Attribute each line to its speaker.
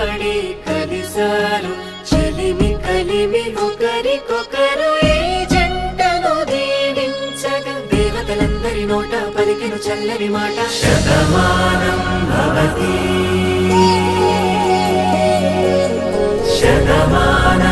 Speaker 1: పాడి కలిసారు చెలిమి కలిమి ఒకరికొకరు ఏ జంటను దీవించగ దేవతలందరి నోట పలికిన చల్లని మాట. శతమానం భవతి. శతమానం